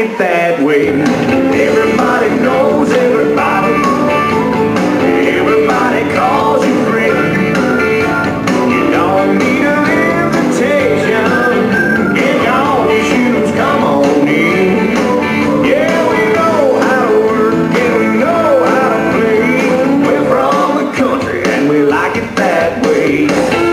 it that way. Everybody knows everybody. Everybody calls you friend. You don't need an invitation. Get on your shoes, come on in. Yeah, we know how to work and we know how to play. We're from the country and we like it that way.